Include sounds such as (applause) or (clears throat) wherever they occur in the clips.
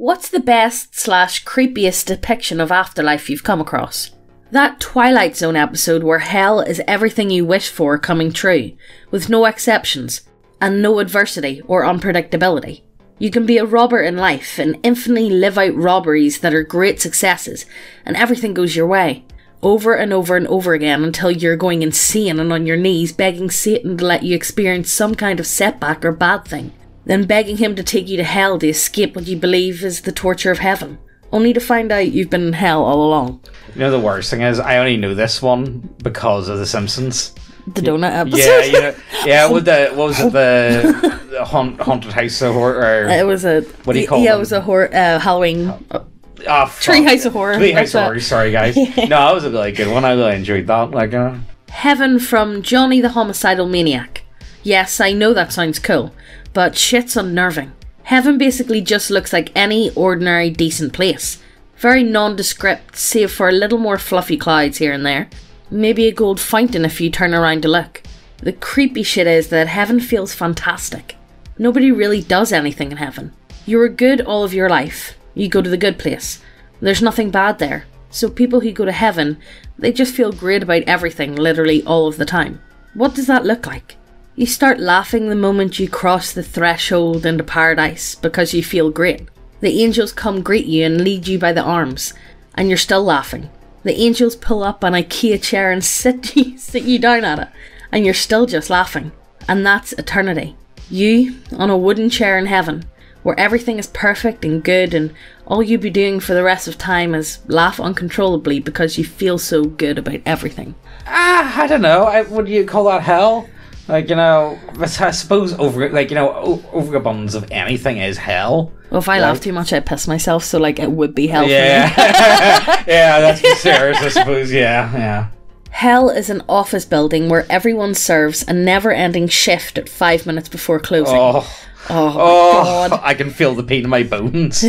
What's the best slash creepiest depiction of afterlife you've come across? That Twilight Zone episode where hell is everything you wish for coming true, with no exceptions, and no adversity or unpredictability. You can be a robber in life and infinitely live out robberies that are great successes, and everything goes your way, over and over and over again until you're going insane and on your knees begging Satan to let you experience some kind of setback or bad thing, then begging him to take you to hell to escape what you believe is the torture of heaven, only to find out you've been in hell all along. You know the worst thing is I only knew this one because of The Simpsons. The donut episode. Yeah, know, (laughs) yeah. With the what was it the, the (laughs) haunt, haunted house of horror? Or, It was a What do you call yeah, them? it was a hor- uh, Halloween. Fuck. Tree House of Horror. Tree House of. Horror. Sorry, guys. (laughs) No, that was a really good one. I really enjoyed that. Like, uh, Heaven from Johnny the Homicidal Maniac. Yes, I know that sounds cool, but shit's unnerving. Heaven basically just looks like any ordinary decent place. Very nondescript, save for a little more fluffy clouds here and there. Maybe a gold fountain if you turn around to look. The creepy shit is that heaven feels fantastic. Nobody really does anything in heaven. You were good all of your life. You go to the good place. There's nothing bad there. So people who go to heaven, they just feel great about everything literally all of the time. What does that look like? You start laughing the moment you cross the threshold into paradise because you feel great. The angels come greet you and lead you by the arms, and you're still laughing. The angels pull up an IKEA chair and (laughs) sit you, sit you down at it, and you're still just laughing. And that's eternity. You on a wooden chair in heaven, where everything is perfect and good, and all you be doing for the rest of time is laugh uncontrollably because you feel so good about everything. ah, I don't know. I, would you call that hell? Like, you know, I suppose over, like, you know, overabundance of anything is hell. Well, if I laugh too much, I piss myself, so like it would be hell. Yeah, (laughs) (laughs) yeah, that's serious. I suppose. Yeah, yeah. Hell is an office building where everyone serves a never ending shift at five minutes before closing. Oh, Oh, oh, God. (laughs) I can feel the pain in my bones.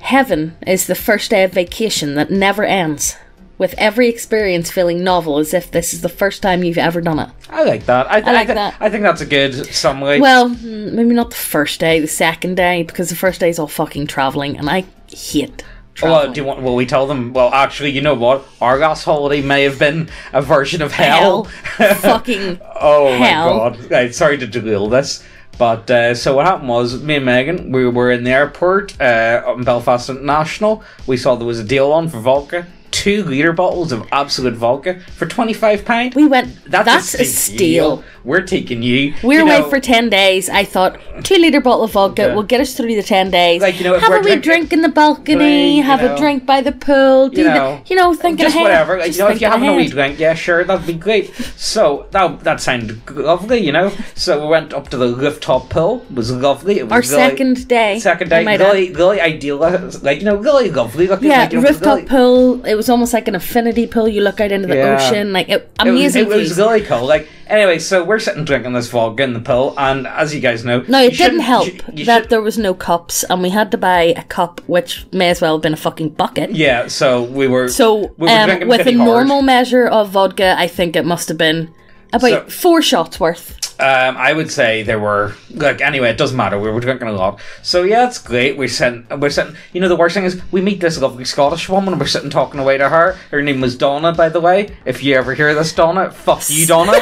Heaven is the first day of vacation that never ends, with every experience feeling novel as if this is the first time you've ever done it. I like that. I, I like thi- that. I think that's a good summary. Well, maybe not the first day, the second day, because the first day is all fucking travelling, and I hate travelling. Well, do you want? Will we tell them? Well, actually, you know what? Argos holiday may have been a version of hell. (laughs) fucking (laughs) oh hell. my god! Sorry to derail this, but uh, so what happened was me and Megan we were in the airport uh, in Belfast International. We saw there was a deal on for vodka. Two liter bottles of Absolut vodka for twenty five pound. We went, That's, that's, a, a steal. We're taking you. We're you away know, for 10 days. I thought, two litre bottle of vodka Yeah. will get us through the 10 days. Like, you know, have a wee drink in the balcony, you have know. a drink by the pool, do you the, know, you know, thinking just ahead. whatever. Just you know, if you're thinking having a wee drink, yeah, sure, that'd be great. So that that sounded lovely, you know. So we went up to the rooftop pool. It was lovely. It was Our really- second day. second day, might really, really ideal. Like you know, really lovely. Looking, Yeah, like, you know, rooftop really- pool. It was almost like an affinity pool. You look out into the Yeah. ocean, like it, It was, amazing it was really cool. Like anyway, so we're sitting drinking this vodka in the pool, and as you guys know, No, it didn't help you- you that should- there was no cups, and we had to buy a cup, which may as well have been a fucking bucket. Yeah, so we were. So, we were um, with a hard. normal measure of vodka, I think it must have been about So- four shots worth. Um, I would say there were like anyway. It doesn't matter. We were drinking a lot, so yeah, it's great. We're sitting. We're sitting. You know, the worst thing is we meet this lovely Scottish woman. We're sitting talking away to her. Her name was Donna, by the way. If you ever hear this, Donna, fuck you, Donna. (laughs)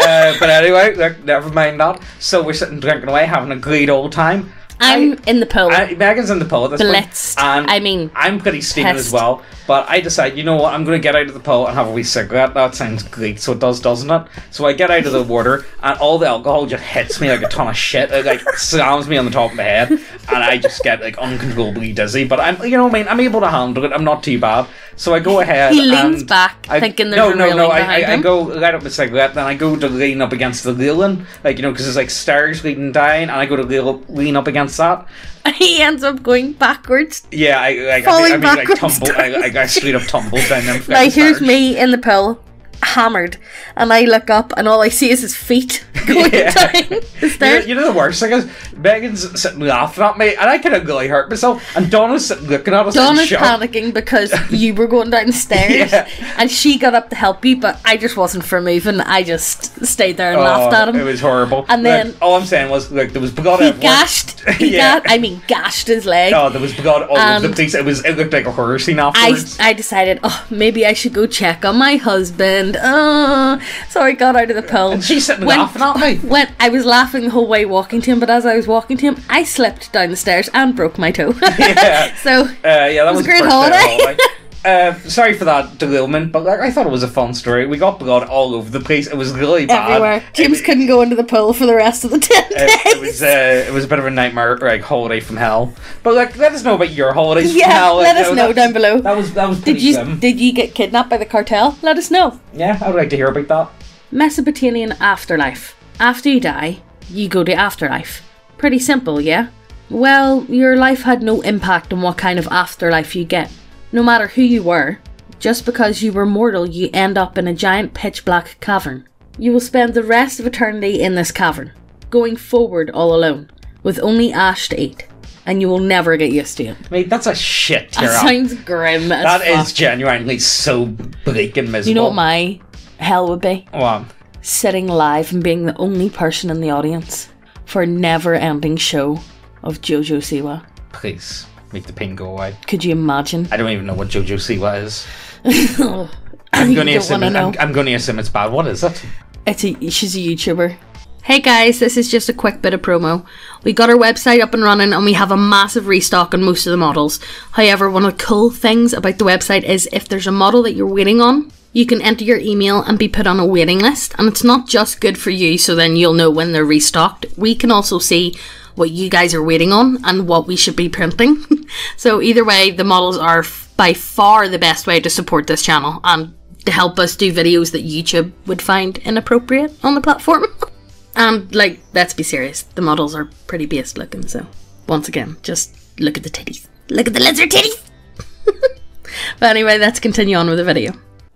uh, but anyway, look, never mind that. So we're sitting drinking away, having a great old time. I'm I- in the pool. I, Megan's in the pool at this point, Blitzed. and I mean, I'm pretty steaming as well. But I decide, you know what? I'm going to get out of the pool and have a wee cigarette. That sounds great. So it does, doesn't it? So I get out of the water, and all the alcohol just hits me like a ton of shit. It like (laughs) slams me on the top of my head, and I just get like uncontrollably dizzy. But I'm, you know, what I mean, I'm able to handle it. I'm not too bad. So I go ahead. He leans back, I- thinking there's no, no, no. I, I, I go light up my cigarette, then I go to lean up against the railing, like you know, because there's like stairs leading down, and I go to lean, lean up against that. (laughs) he ends up going backwards. Yeah, I like Falling I, mean, I mean like tumble. I, I, straight up tumbled down them. (laughs) Stairs. here's me in the pool, hammered, and I look up, and all I see is his feet (laughs) going Yeah. down (laughs) the You know, stairs. you know the worst thing is Megan's sitting laughing at me, and I could have really hurt myself. And Donna's sitting looking at us. Donna's panicking because (laughs) you were going down the stairs, Yeah. and she got up to help you, but I just wasn't for moving. I just stayed there and laughed Oh, at him. It was horrible. And then- all I'm saying was, like, there was blood he gashed. He Yeah. I mean, gashed his leg. Oh, there was blood all over the place. It was. It looked like a horror scene afterwards. I. I decided, oh, maybe I should go check on my husband. Uh, so I got out of the pool. and she's sitting When- laughing at me. When I was laughing the whole way walking to him, but as I was walking to him, I slipped down the stairs and broke my toe. Yeah. (laughs) so Uh, yeah, that was was, a great the first day of holiday. (laughs) holiday. Uh, sorry for that derailment, but like I thought it was a fun story. We got blood all over the place. It was really bad. everywhere. James It, couldn't go into the pool for the rest of the ten it, days. it was uh, it was a bit of a nightmare, like holiday from hell. But like, let us know about your holidays Yeah, from hell. let us you know down below. That was that was did you grim. did you get kidnapped by the cartel? Let us know. Yeah, I would like to hear about that. Mesopotamian afterlife. After you die, you go to afterlife. Pretty simple, yeah? Well, your life had no impact on what kind of afterlife you get. No matter who you were, just because you were mortal, you end up in a giant pitch black cavern. You will spend the rest of eternity in this cavern, going forward all alone, with only ash to eat, and you will never get used to it. Mate, that's a shit That tear up. sounds grim as That fuck. is genuinely so bleak and miserable. You know what my hell would be? Well, sitting live and being the only person in the audience for a never ending show of Jojo Siwa. please make the pain go away. Could you imagine? I don't even know what JoJo Siwa is. (laughs) I'm going to assume. I'm, I'm going to assume it's bad. What is it? It's a she's a YouTuber. Hey guys, this is just a quick bit of promo. We got our website up and running and we have a massive restock on most of the models. However, one of the cool things about the website is if there's a model that you're waiting on, you can enter your email and be put on a waiting list. And it's not just good for you, so then you'll know when they're restocked. We can also see what you guys are waiting on and what we should be printing. (laughs) so either way, the models are by far the best way to support this channel and to help us do videos that YouTube would find inappropriate on the platform. (laughs) and like, let's be serious, the models are pretty based looking. So once again, just look at the titties. Look at the lizard titties. (laughs) but anyway, let's continue on with the video.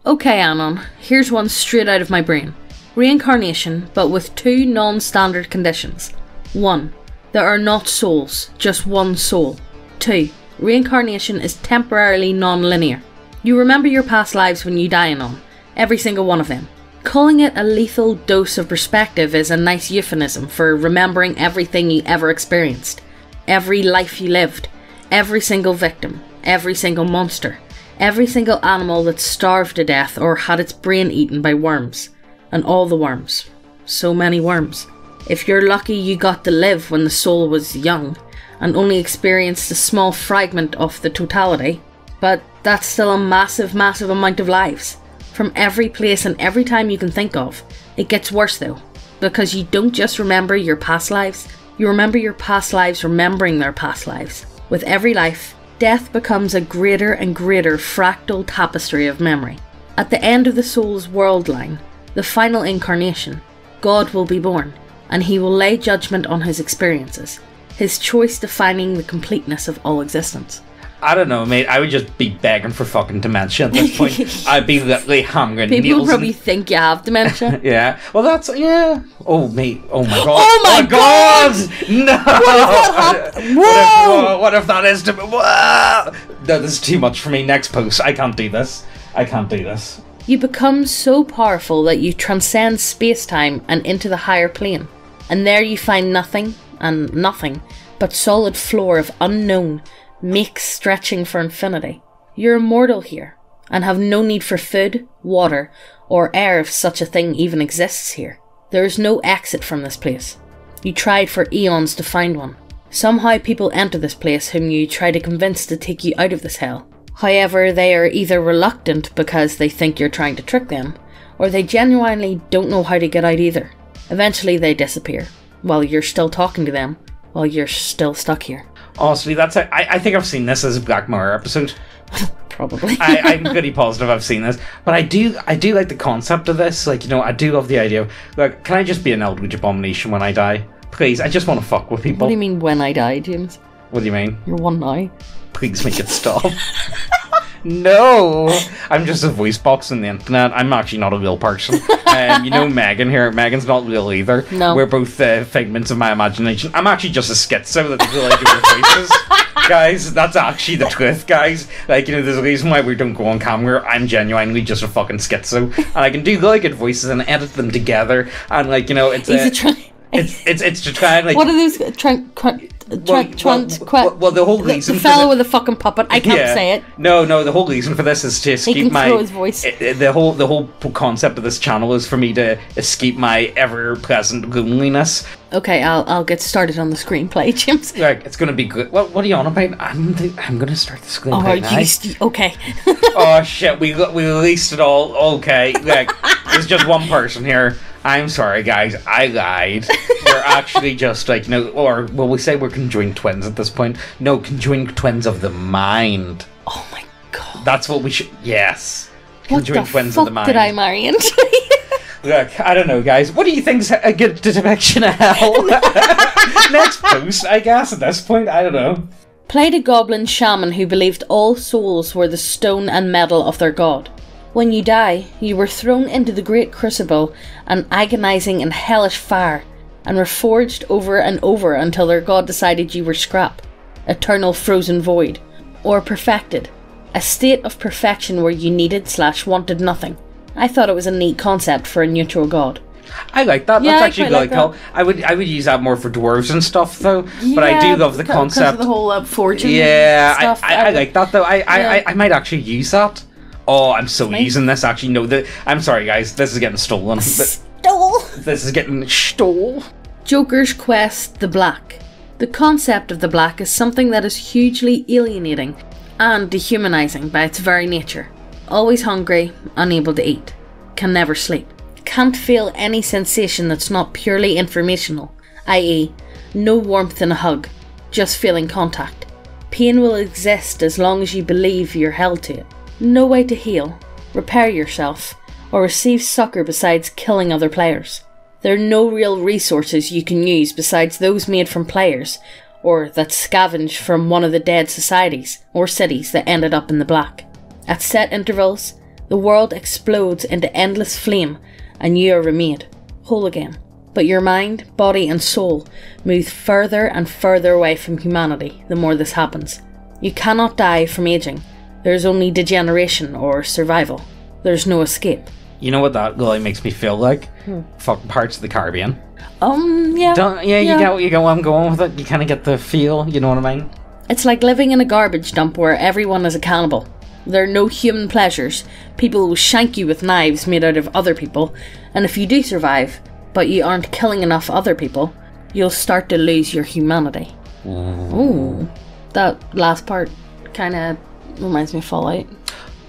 Okay, Anon, here's one straight out of my brain. Reincarnation, but with two non standard conditions. 1. There are not souls, just one soul. 2. Reincarnation is temporarily non linear. You remember your past lives when you die, in them, every single one of them. Calling it a lethal dose of perspective is a nice euphemism for remembering everything you ever experienced, every life you lived, every single victim, every single monster, every single animal that starved to death or had its brain eaten by worms, and all the worms. So many worms. If you're lucky, you got to live when the soul was young and only experienced a small fragment of the totality, but that's still a massive, massive amount of lives. From every place and every time you can think of. It gets worse though, because you don't just remember your past lives, you remember your past lives remembering their past lives. With every life, death becomes a greater and greater fractal tapestry of memory. At the end of the soul's world line, the final incarnation, God will be born, and he will lay judgment on his experiences, his choice defining the completeness of all existence. I don't know, mate. I would just be begging for fucking dementia at this point. (laughs) I'd be literally hammering People probably in- think you have dementia. (laughs) Yeah. Well, that's yeah. Oh, mate. Oh my god. Oh my oh, God! (laughs) No. What if, Whoa! what if that is to be? Whoa! No, this is too much for me. Next post. I can't do this. I can't do this. You become so powerful that you transcend space time and into the higher plane. And there you find nothing and nothing but solid floor of unknown, makes stretching for infinity. You're immortal here and have no need for food, water, or air if such a thing even exists here. There is no exit from this place. You tried for eons to find one. Somehow people enter this place whom you try to convince to take you out of this hell. However, they are either reluctant because they think you're trying to trick them, or they genuinely don't know how to get out either. Eventually, they disappear, while you're still talking to them, while you're still stuck here. Honestly, that's it. I, I think I've seen this as a Black Mirror episode. (laughs) Probably. I, I'm pretty positive I've seen this, but I do I do like the concept of this. Like you know, I do love the idea. of, Like, can I just be an Eldritch abomination when I die? Please, I just want to fuck with people. what do you mean when I die, James? What do you mean? You're one now. Please make it stop. (laughs) No, I'm just a voice box on the internet. I'm actually not a real person. (laughs) um, you know Megan here. Megan's not real either. No. we're both uh, figments of my imagination. I'm actually just a schizo that really do your voices, (laughs) guys. That's actually the truth, guys. Like you know, there's a reason why we don't go on camera. I'm genuinely just a fucking schizo, and I can do really good voices and edit them together. And like you know, it's He's uh, a try. it's it's it's to try and like What are those? Trent, Trent, well, Trent, well, well, the whole reason the fellow the- with the fucking puppet. I can't Yeah. say it. No, no. The whole reason for this is to escape can my throw his voice. i- i- the whole the whole concept of this channel is for me to escape my ever present loneliness. Okay, I'll I'll get started on the screenplay, (laughs) James. Like it's gonna be good. What What are you on about? I'm the, I'm gonna start the Oh, screenplay now. you, st- okay. oh (laughs) shit! We got- we released it all. Okay, like there's just one person here. I'm sorry, guys. I lied. We're (laughs) actually just like you know, or well, we say we're conjoined twins at this point. No, conjoined twins of the mind. oh my god. That's what we should. Yes. What Conjoined the twins fuck of the mind. did I marry into? (laughs) Look, I don't know, guys. What do you think's a good depiction of hell? (laughs) Next post, I guess. At this point, I don't know. Played a goblin shaman who believed all souls were the stone and metal of their god. When you die, you were thrown into the great crucible, an agonizing and hellish fire, and were forged over and over until their god decided you were scrap, eternal frozen void, or perfected, a state of perfection where you needed slash wanted nothing. I thought it was a neat concept for a neutral god. I like that. Yeah, I That's actually quite like cool. that. I would I would use that more for dwarves and stuff though. but I do love the concept. of the whole uh, forging yeah, I, stuff. I, I like that though. I, I, Yeah. I, I might actually use that. Oh, I'm so Nice. using this. Actually, no. The, I'm sorry, guys. This is getting stolen. (laughs) Stole. this is getting stole. Joker's Quest The Black. The concept of the black is something that is hugely alienating and dehumanizing by its very nature. Always hungry, unable to eat, can never sleep, can't feel any sensation that's not purely informational, i.e., no warmth in a hug, just feeling contact. Pain will exist as long as you believe you're held to it. No way to heal, repair yourself, or receive succor besides killing other players. There are no real resources you can use besides those made from players, or that scavenge from one of the dead societies or cities that ended up in the black. At set intervals, the world explodes into endless flame and you are remade, whole again. But your mind, body, and soul move further and further away from humanity the more this happens. You cannot die from aging. There is only degeneration or survival. There's no escape. You know what that really makes me feel like? Fucking Parts of the Caribbean. Um, yeah. Don't, yeah, you get you get where I'm going with it. You kind of get the feel. You know what I mean? It's like living in a garbage dump where everyone is a cannibal. There are no human pleasures. People will shank you with knives made out of other people, and if you do survive, but you aren't killing enough other people, you'll start to lose your humanity. Ooh. That last part kind of reminds me of Fallout.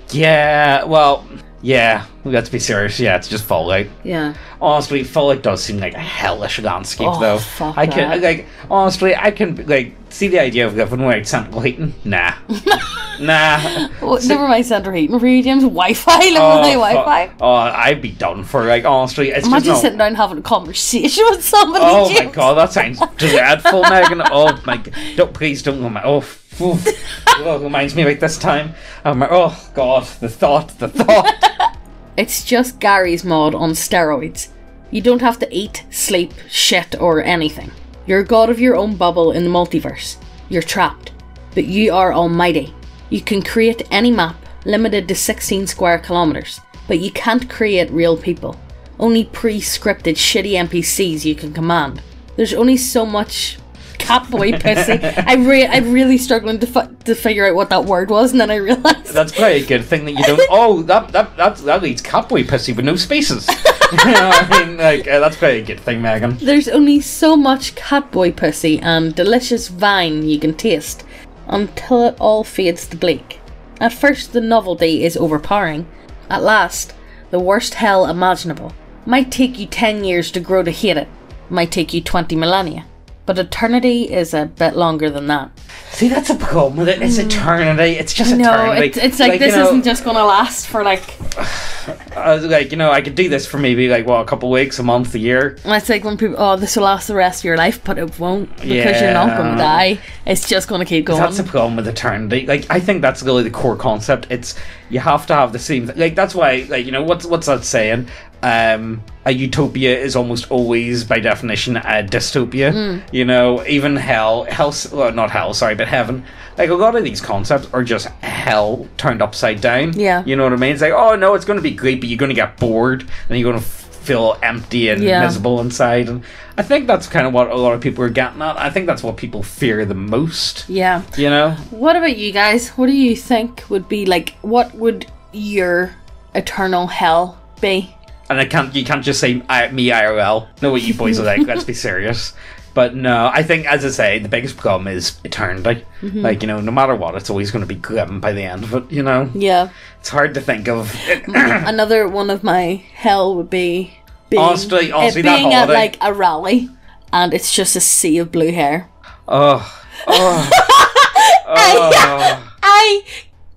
Yeah. Well. Yeah. we got to be serious. Yeah, it's just Fallout. Yeah. Honestly, Fallout does seem like a hellish landscape, Oh, though. fuck I can that. like honestly, I can like see the idea of living without central heating. Nah, (laughs) nah. Oh, never mind center heating for you, James. Wi-Fi, living Oh, Wi-Fi. oh, I'd be done for. Like honestly, it's Imagine just sitting down having a conversation with somebody. Oh my (laughs) god, that sounds dreadful, Megan. Oh my, don't please don't go my. Oh. Oh, reminds me about this time. Oh oh god, the thought, the thought. (laughs) It's just Garry's Mod on steroids. You don't have to eat, sleep, shit, or anything. You're a god of your own bubble in the multiverse. You're trapped. But you are almighty. You can create any map, limited to 16 square kilometers, but you can't create real people. Only pre scripted shitty NPCs you can command. There's only so much catboy pussy. I re- I'm really struggling to, fi- to figure out what that word was, and then I realised. That's probably a good thing that you don't. (laughs) Oh, that that that that leads catboy pussy with no spaces. (laughs) you know, I mean, like uh, that's probably a good thing, Megan. There's only so much catboy pussy and delicious vine you can taste until it all fades to bleak. At first, the novelty is overpowering. At last, the worst hell imaginable. Might take you 10 years to grow to hate it, might take you 20 millennia. But eternity is a bit longer than that. See, that's a problem with it. It's eternity. It's just Mm. No, eternity. it's, it's like, you this know, isn't just gonna last for like (sighs) I was like, you know, I could do this for maybe like what a couple weeks, a month, a year. And it's like when people, oh, this will last the rest of your life, but it won't because you're not going to die. It's just going to keep going. That's the problem with eternity. Like, I think that's really the core concept. It's you have to have the same. Th- like, that's why, like, you know, what's what's that saying? Um, a utopia is almost always, by definition, a dystopia. Hmm. You know, even hell, hell, well, not hell, sorry, but heaven. Like a lot of these concepts are just hell turned upside down. Yeah. you know what I mean? It's like, oh no, it's going to be great, but you're going to get bored and you're going to feel empty and Yeah. miserable inside. And I think that's kind of what a lot of people are getting at. I think that's what people fear the most. yeah. You know, What about you guys? What do you think would be like? What would your eternal hell be? And I can't. You can't just say I, me IRL. Know what you boys are like. Let's be (laughs) serious. But no, I think, as I say, the biggest problem is eternity. Mm-hmm. Like you know, no matter what, it's always going to be grim by the end of it. You know, Yeah. it's hard to think of. (clears throat) Another one of my hell would be being, Honestly- honestly, it being at like a rally, and it's just a sea of blue hair. oh, oh, (laughs) oh, (laughs) I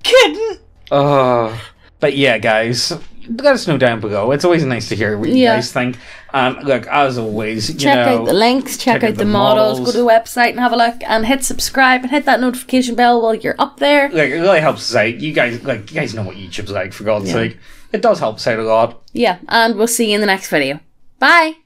couldn't. oh. But yeah, guys, let us know down below. It's always nice to hear what you Yeah. guys think. And look, as always, you Check know, out the links, check, out, the, models, go to the website and have a look, and hit subscribe and hit that notification bell while you're up there. like it really helps us out. You guys, like, you guys know what YouTube's like. For God's Yeah. sake, it does help us out a lot. Yeah, and we'll see you in the next video. Bye.